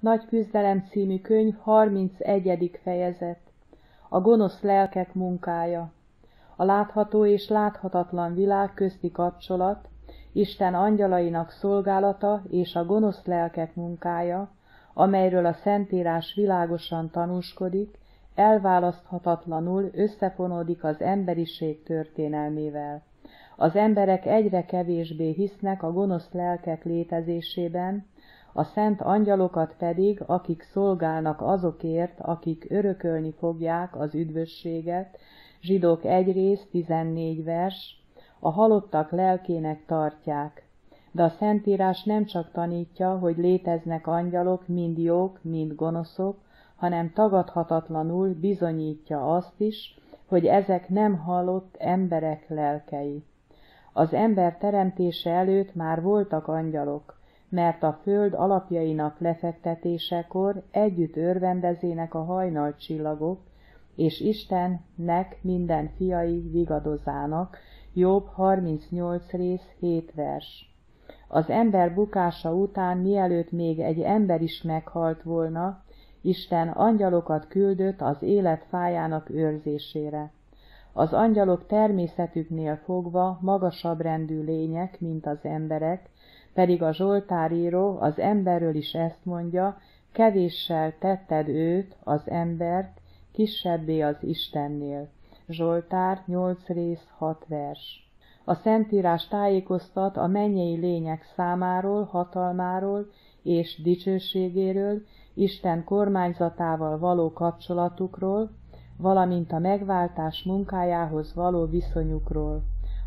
Nagy küzdelem című könyv 31. fejezet. A gonosz lelkek munkája. A látható és láthatatlan világ közti kapcsolat, Isten angyalainak szolgálata és a gonosz lelkek munkája, amelyről a Szentírás világosan tanúskodik, elválaszthatatlanul összefonódik az emberiség történelmével. Az emberek egyre kevésbé hisznek a gonosz lelkek létezésében, a szent angyalokat pedig, akik szolgálnak azokért, akik örökölni fogják az üdvösséget, zsidók egy rész, 14 vers, a halottak lelkének tartják. De a Szentírás nem csak tanítja, hogy léteznek angyalok, mind jók, mind gonoszok, hanem tagadhatatlanul bizonyítja azt is, hogy ezek nem halott emberek lelkei. Az ember teremtése előtt már voltak angyalok, mert a föld alapjainak lefektetésekor együtt örvendezének a hajnalcsillagok, és Istennek minden fiai vigadozának, Jobb 38 rész 7 vers. Az ember bukása után, mielőtt még egy ember is meghalt volna, Isten angyalokat küldött az élet fájának őrzésére. Az angyalok természetüknél fogva magasabb rendű lények, mint az emberek, pedig a Zsoltáríró az emberről is ezt mondja, kevéssel tetted őt, az embert, kisebbé az Istennél. Zsoltár 8 rész 6 vers. A Szentírás tájékoztat a mennyei lények számáról, hatalmáról és dicsőségéről, Isten kormányzatával való kapcsolatukról, valamint a megváltás munkájához való viszonyukról.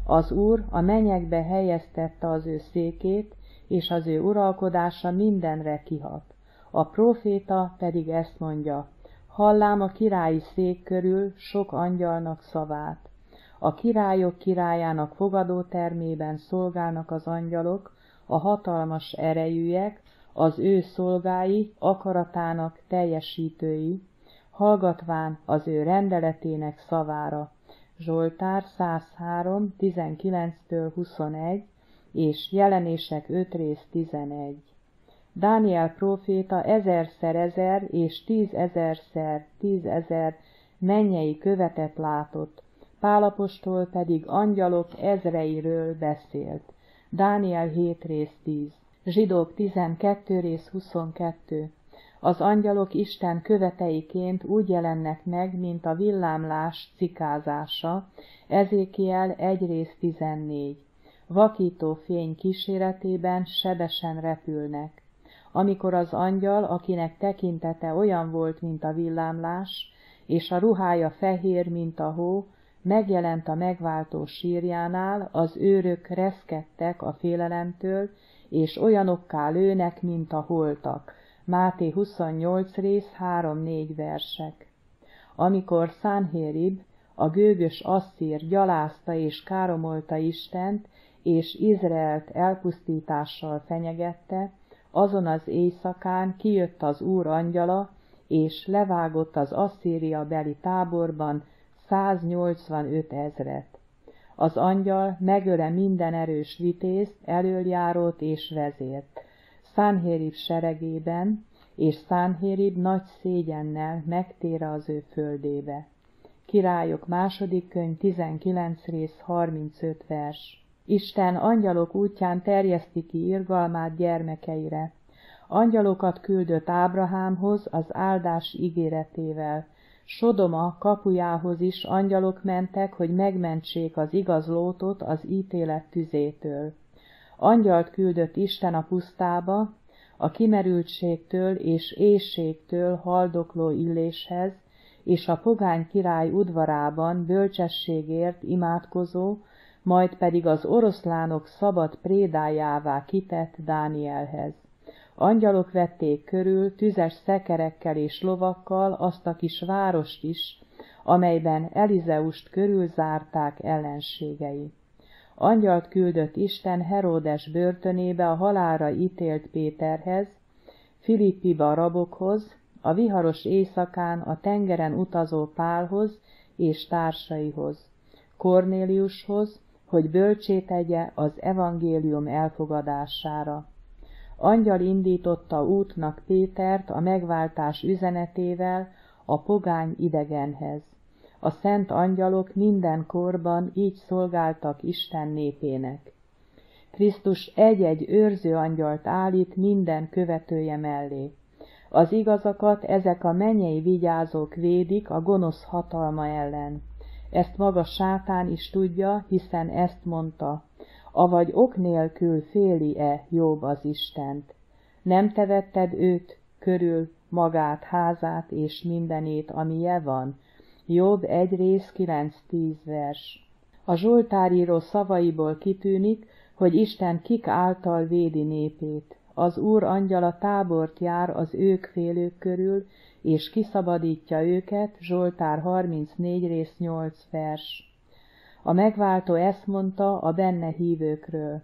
Az Úr a menyekbe helyeztette az ő székét, és az ő uralkodása mindenre kihat. A próféta pedig ezt mondja, hallám a királyi szék körül sok angyalnak szavát. A királyok királyának fogadótermében szolgálnak az angyalok, a hatalmas erejűek, az ő szolgái, akaratának teljesítői, hallgatván az ő rendeletének szavára. Zsoltár 103, 19-től 21 és jelenések 5 rész 11. Dániel próféta ezerszer ezer és tízezerszer tízezer mennyei követet látott, Pálapostól pedig angyalok ezreiről beszélt. Dániel 7 rész 10. Zsidók 12 rész 22. Az angyalok Isten követeiként úgy jelennek meg, mint a villámlás cikázása, Ezékiel 1 rész 14. Vakító fény kíséretében sebesen repülnek. Amikor az angyal, akinek tekintete olyan volt, mint a villámlás, és a ruhája fehér, mint a hó, megjelent a megváltó sírjánál, az őrök reszkedtek a félelemtől, és olyanokká lőnek, mint a holtak. Máté 28 rész 3-4 versek. Amikor Szánhérib, a gőgös asszír gyalázta és káromolta Istent, és Izraelt elpusztítással fenyegette, azon az éjszakán kijött az Úr angyala, és levágott az Asszíria beli táborban 185 ezret. Az angyal megöle minden erős vitézt, elöljárót és vezért. Szánhérib seregében, és Szánhérib nagy szégyennel megtér az ő földébe. Királyok második könyv 19 rész 35 vers. Isten angyalok útján terjeszti ki irgalmát gyermekeire. Angyalokat küldött Ábrahámhoz az áldás ígéretével, Sodoma kapujához is angyalok mentek, hogy megmentsék az igaz lótot az ítélet tüzétől. Angyalt küldött Isten a pusztába, a kimerültségtől és éjségtől haldokló illéshez, és a pogány király udvarában bölcsességért imádkozó, majd pedig az oroszlánok szabad prédájává kitett Dánielhez. Angyalok vették körül tüzes szekerekkel és lovakkal azt a kis várost is, amelyben Elizeust körülzárták ellenségei. Angyalt küldött Isten Heródes börtönébe a halára ítélt Péterhez, Filippiba rabokhoz, a viharos éjszakán a tengeren utazó Pálhoz és társaihoz, Kornéliushoz, hogy bölcsé tegye az evangélium elfogadására. Angyal indította útnak Pétert a megváltás üzenetével a pogány idegenhez. A szent angyalok minden korban így szolgáltak Isten népének. Krisztus egy-egy őrző angyalt állít minden követője mellé. Az igazakat ezek a mennyei vigyázók védik a gonosz hatalma ellen. Ezt maga sátán is tudja, hiszen ezt mondta, avagy ok nélkül féli-e jobb az Istent. Nem tevetted őt körül, magát, házát és mindenét, amije van? Jobb egy rész 9-10 vers. A Zsoltáríró szavaiból kitűnik, hogy Isten kik által védi népét. Az Úr angyala tábort jár az ők félők körül, és kiszabadítja őket, Zsoltár 34 rész 8 vers. A megváltó ezt mondta a benne hívőkről.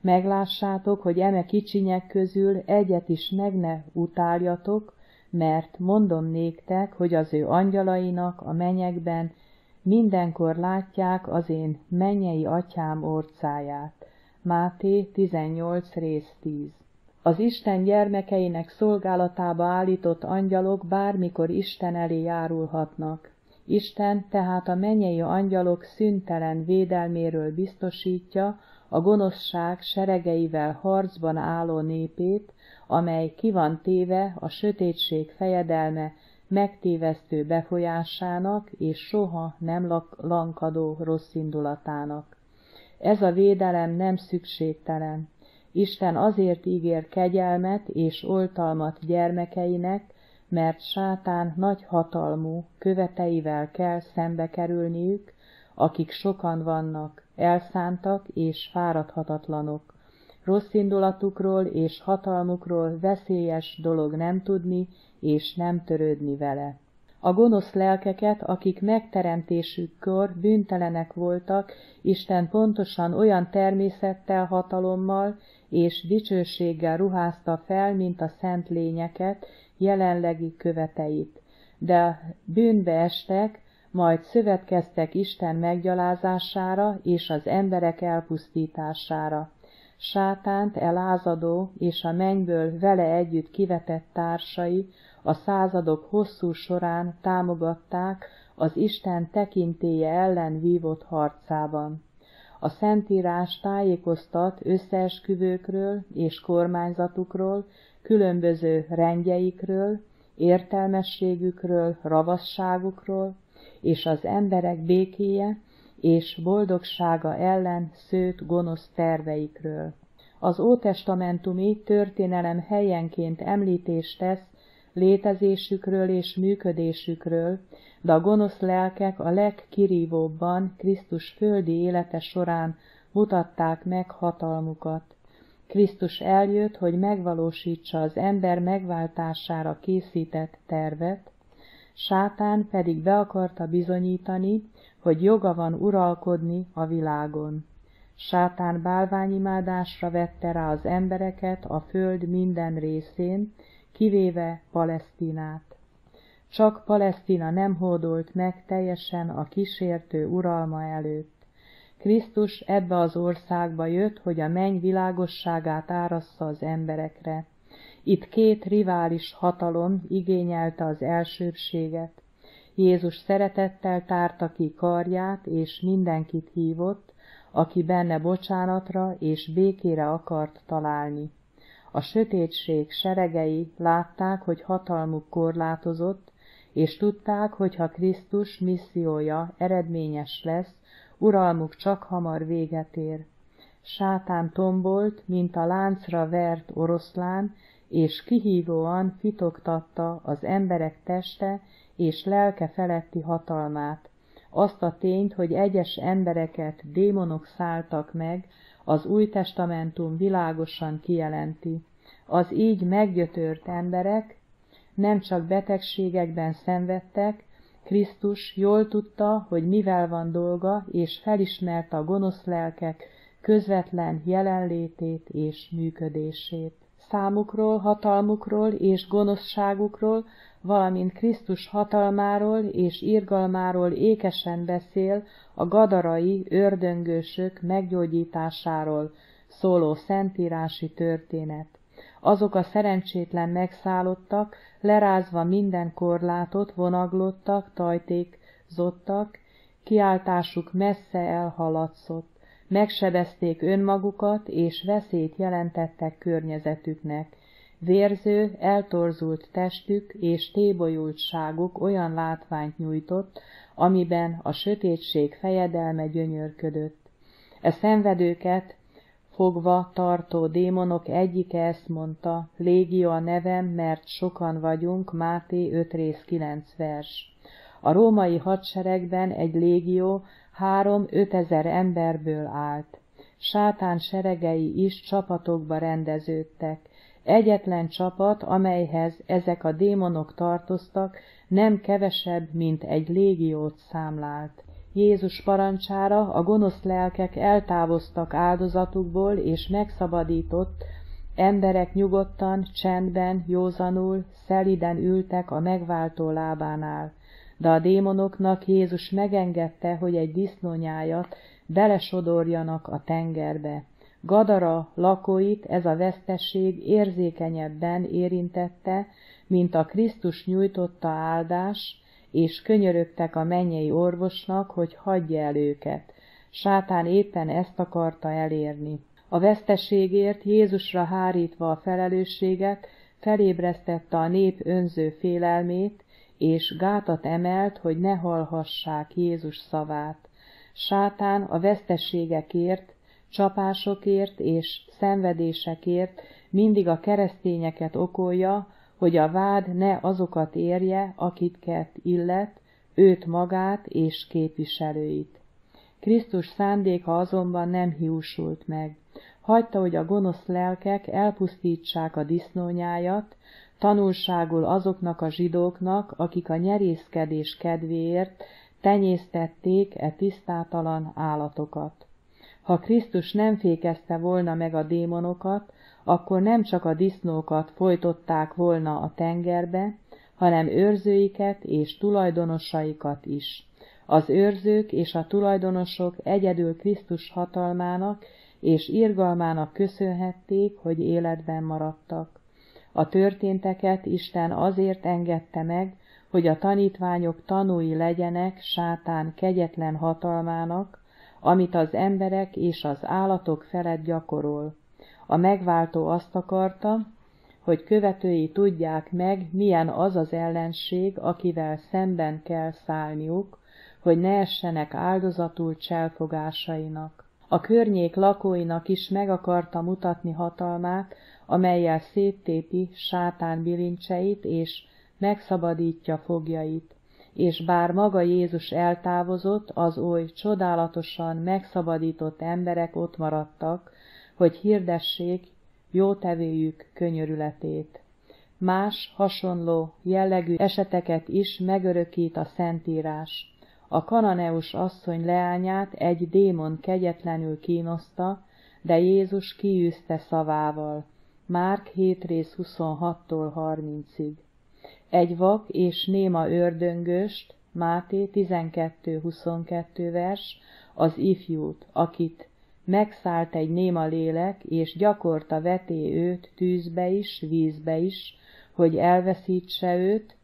Meglássátok, hogy eme kicsinyek közül egyet is meg ne utáljatok, mert mondom néktek, hogy az ő angyalainak a menyekben mindenkor látják az én mennyei atyám orcáját. Máté 18 rész 10 Az Isten gyermekeinek szolgálatába állított angyalok bármikor Isten elé járulhatnak. Isten tehát a mennyei angyalok szüntelen védelméről biztosítja a gonoszság seregeivel harcban álló népét, amely ki van téve a sötétség fejedelme megtévesztő befolyásának és soha nem lankadó rosszindulatának. Ez a védelem nem szükségtelen. Isten azért ígér kegyelmet és oltalmat gyermekeinek, mert sátán nagy hatalmú követeivel kell szembe kerülniük, akik sokan vannak, elszántak és fáradhatatlanok. Rossz indulatukról és hatalmukról veszélyes dolog nem tudni és nem törődni vele. A gonosz lelkeket, akik megteremtésükkor bűntelenek voltak, Isten pontosan olyan természettel, hatalommal és dicsőséggel ruházta fel, mint a szent lényeket, jelenlegi követeit. De bűnbe estek, majd szövetkeztek Isten meggyalázására és az emberek elpusztítására. Sátánt elázadó és a mennyből vele együtt kivetett társai a századok hosszú során támogatták az Isten tekintéje ellen vívott harcában. A Szentírás tájékoztat összeesküvőkről és kormányzatukról, különböző rendjeikről, értelmességükről, ravasságukról, és az emberek békéje és boldogsága ellen szőtt gonosz terveikről. Az ótestamentumi történelem helyenként említést tesz létezésükről és működésükről, de a gonosz lelkek a legkirívóbban Krisztus földi élete során mutatták meg hatalmukat. Krisztus eljött, hogy megvalósítsa az ember megváltására készített tervet, sátán pedig be akarta bizonyítani, hogy joga van uralkodni a világon. Sátán bálványimádásra vette rá az embereket a föld minden részén, kivéve Palesztinát. Csak Palesztina nem hódolt meg teljesen a kísértő uralma előtt. Krisztus ebbe az országba jött, hogy a menny világosságát árassza az emberekre. Itt két rivális hatalom igényelte az elsőbséget. Jézus szeretettel tárta ki karját, és mindenkit hívott, aki benne bocsánatra és békére akart találni. A sötétség seregei látták, hogy hatalmuk korlátozott, és tudták, hogy ha Krisztus missziója eredményes lesz, uralmuk csak hamar véget ér. Sátán tombolt, mint a láncra vert oroszlán, és kihívóan fitoktatta az emberek teste és lelke feletti hatalmát. Azt a tényt, hogy egyes embereket démonok szálltak meg, az új testamentum világosan kijelenti. Az így meggyötört emberek nem csak betegségekben szenvedtek, Krisztus jól tudta, hogy mivel van dolga, és felismerte a gonosz lelkek közvetlen jelenlétét és működését. Számukról, hatalmukról és gonoszságukról, valamint Krisztus hatalmáról és irgalmáról ékesen beszél a gadarai ördöngősök meggyógyításáról szóló szentírási történet. Azok a szerencsétlen megszállottak, lerázva minden korlátot, vonaglottak, tajtékzottak, kiáltásuk messze elhaladszott, megsebezték önmagukat, és veszélyt jelentettek környezetüknek. Vérző, eltorzult testük és tébolyultságuk olyan látványt nyújtott, amiben a sötétség fejedelme gyönyörködött. E szenvedőket fogva tartó démonok egyike ezt mondta, légia a nevem, mert sokan vagyunk, Máté 5 rész 9 vers. A római hadseregben egy légió három-ötezer emberből állt. Sátán seregei is csapatokba rendeződtek. Egyetlen csapat, amelyhez ezek a démonok tartoztak, nem kevesebb, mint egy légiót számlált. Jézus parancsára a gonosz lelkek eltávoztak áldozatukból, és megszabadított, emberek nyugodtan, csendben, józanul, szeliden ültek a megváltó lábánál. De a démonoknak Jézus megengedte, hogy egy disznónyájat belesodorjanak a tengerbe. Gadara lakóit ez a vesztesség érzékenyebben érintette, mint a Krisztus nyújtotta áldás, és könyörögtek a mennyei orvosnak, hogy hagyja el őket. Sátán éppen ezt akarta elérni. A veszteségért Jézusra hárítva a felelősséget, felébresztette a nép önző félelmét, és gátat emelt, hogy ne hallhassák Jézus szavát. Sátán a veszteségekért, csapásokért és szenvedésekért mindig a keresztényeket okolja, hogy a vád ne azokat érje, akiket illet, őt magát és képviselőit. Krisztus szándéka azonban nem hiúsult meg. Hagyta, hogy a gonosz lelkek elpusztítsák a disznónyájat, tanulságul azoknak a zsidóknak, akik a nyerészkedés kedvéért tenyésztették e tisztátalan állatokat. Ha Krisztus nem fékezte volna meg a démonokat, akkor nem csak a disznókat folytották volna a tengerbe, hanem őrzőiket és tulajdonosaikat is. Az őrzők és a tulajdonosok egyedül Krisztus hatalmának és irgalmának köszönhették, hogy életben maradtak. A történteket Isten azért engedte meg, hogy a tanítványok tanúi legyenek sátán kegyetlen hatalmának, amit az emberek és az állatok felett gyakorol. A megváltó azt akarta, hogy követői tudják meg, milyen az az ellenség, akivel szemben kell szállniuk, hogy ne essenek áldozatul cselfogásainak. A környék lakóinak is meg akarta mutatni hatalmát, amelyel széttépi sátán bilincseit és megszabadítja fogjait. És bár maga Jézus eltávozott, az oly csodálatosan megszabadított emberek ott maradtak, hogy hirdessék jótevőjük könyörületét. Más, hasonló jellegű eseteket is megörökít a Szentírás. A kananeus asszony leányát egy démon kegyetlenül kínoszta, de Jézus kiűzte szavával. Márk 7 rész 26-tól 30-ig. Egy vak és néma ördöngöst, Máté 12-22 vers, az ifjút, akit megszállt egy néma lélek, és gyakorta veté őt tűzbe is, vízbe is, hogy elveszítse őt,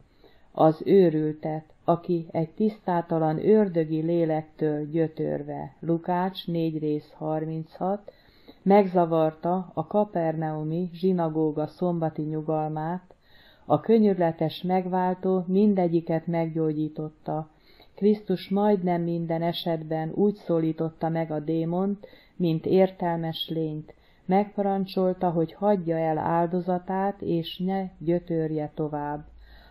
az őrültet, aki egy tisztátalan ördögi lélektől gyötörve, Lukács 4 rész 36, megzavarta a kapernaumi zsinagóga szombati nyugalmát, a könyörletes megváltó mindegyiket meggyógyította. Krisztus majdnem minden esetben úgy szólította meg a démont, mint értelmes lényt, megparancsolta, hogy hagyja el áldozatát, és ne gyötörje tovább.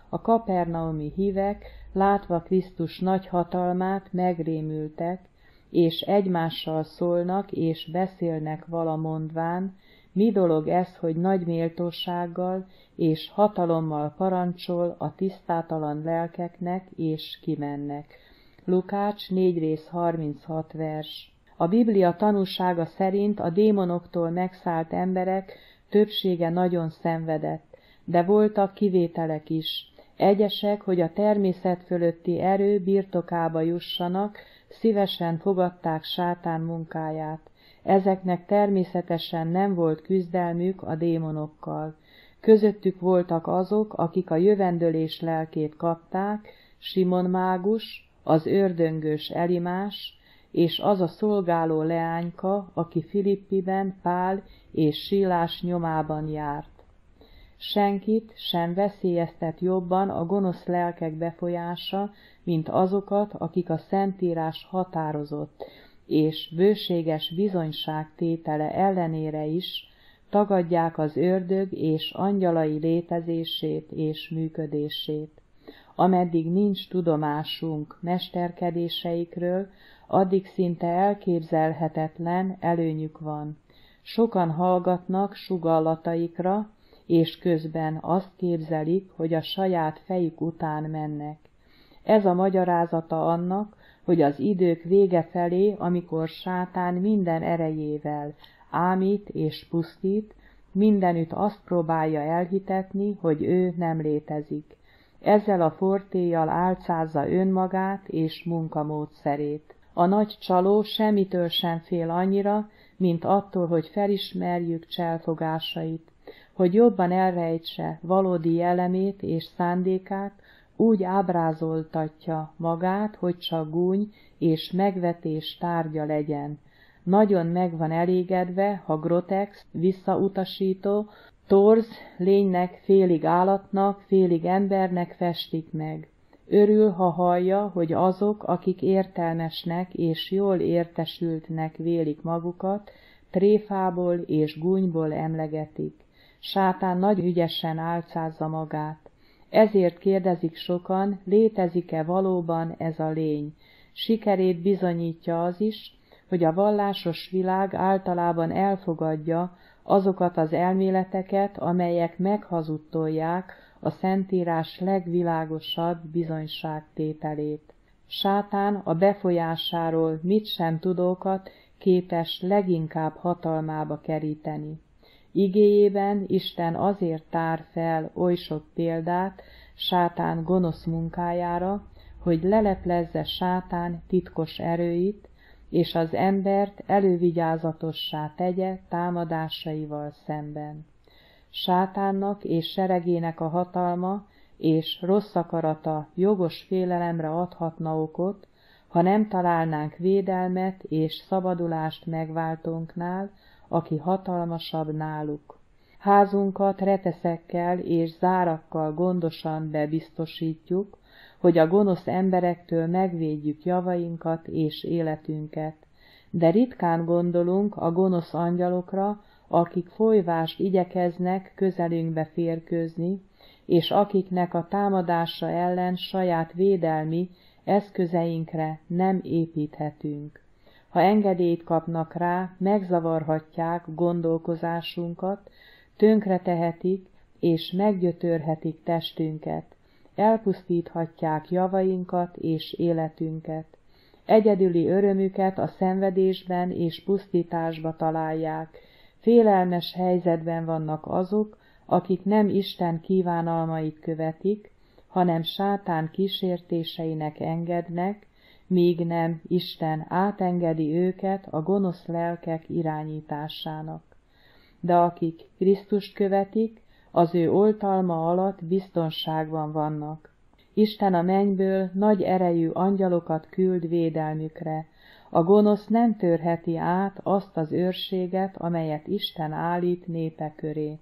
A kapernaumi hívek, látva Krisztus nagy hatalmát, megrémültek, és egymással szólnak és beszélnek vala mondván, mi dolog ez, hogy nagy méltósággal és hatalommal parancsol a tisztátalan lelkeknek, és kimennek. Lukács 4 rész 36 vers a Biblia tanúsága szerint a démonoktól megszállt emberek többsége nagyon szenvedett, de voltak kivételek is. Egyesek, hogy a természet fölötti erő birtokába jussanak, szívesen fogadták sátán munkáját. Ezeknek természetesen nem volt küzdelmük a démonokkal. Közöttük voltak azok, akik a jövendőlés lelkét kapták, Simon mágus, az ördöngős Elimás, és az a szolgáló leányka, aki Filippiben Pál és Sílás nyomában járt. Senkit sem veszélyeztet jobban a gonosz lelkek befolyása, mint azokat, akik a Szentírás határozott és bőséges bizonyságtétele ellenére is tagadják az ördög és angyalai létezését és működését. Ameddig nincs tudomásunk mesterkedéseikről, addig szinte elképzelhetetlen előnyük van. Sokan hallgatnak sugallataikra, és közben azt képzelik, hogy a saját fejük után mennek. Ez a magyarázata annak, hogy az idők vége felé, amikor sátán minden erejével ámít és pusztít, mindenütt azt próbálja elhitetni, hogy ő nem létezik. Ezzel a fortéjjal álcázza önmagát és munkamódszerét. A nagy csaló semmitől sem fél annyira, mint attól, hogy felismerjük cselfogásait, hogy jobban elrejtse valódi jellemét és szándékát, úgy ábrázoltatja magát, hogy csak gúny és megvetés tárgya legyen. Nagyon meg van elégedve, ha grotex, visszautasító, torz, lénynek, félig állatnak, félig embernek festik meg. Örül, ha hallja, hogy azok, akik értelmesnek és jól értesültnek vélik magukat, tréfából és gúnyból emlegetik. Sátán nagy ügyesen álcázza magát. Ezért kérdezik sokan, létezik-e valóban ez a lény. Sikerét bizonyítja az is, hogy a vallásos világ általában elfogadja azokat az elméleteket, amelyek meghazudtolják a Szentírás legvilágosabb bizonyságtételét. Sátán a befolyásáról mit sem tudókat képes leginkább hatalmába keríteni. Igéjében Isten azért tár fel oly sok példát sátán gonosz munkájára, hogy leleplezze sátán titkos erőit, és az embert elővigyázatossá tegye támadásaival szemben. Sátánnak és seregének a hatalma és rossz akarata jogos félelemre adhatna okot, ha nem találnánk védelmet és szabadulást megváltónknál, aki hatalmasabb náluk. Házunkat reteszekkel és zárakkal gondosan bebiztosítjuk, hogy a gonosz emberektől megvédjük javainkat és életünket, de ritkán gondolunk a gonosz angyalokra, akik folyvást igyekeznek közelünkbe férkőzni, és akiknek a támadása ellen saját védelmi eszközeinkre nem építhetünk. Ha engedélyt kapnak rá, megzavarhatják gondolkozásunkat, tönkretehetik és meggyötörhetik testünket, elpusztíthatják javainkat és életünket. Egyedüli örömüket a szenvedésben és pusztításba találják. Félelmes helyzetben vannak azok, akik nem Isten kívánalmait követik, hanem sátán kísértéseinek engednek, míg nem Isten átengedi őket a gonosz lelkek irányításának. De akik Krisztust követik, az ő oltalma alatt biztonságban vannak. Isten a mennyből nagy erejű angyalokat küld védelmükre. A gonosz nem törheti át azt az őrséget, amelyet Isten állít népe köré.